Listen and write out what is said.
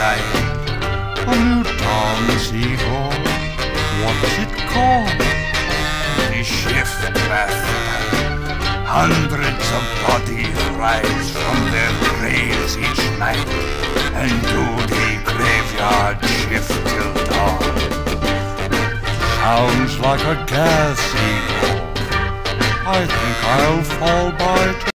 life. A new Tom's evil. What's it called? The shift bath Hundreds of bodies rise from their graves each night And do the graveyard shift till dawn. Sounds like a gas evil. I think I'll fall by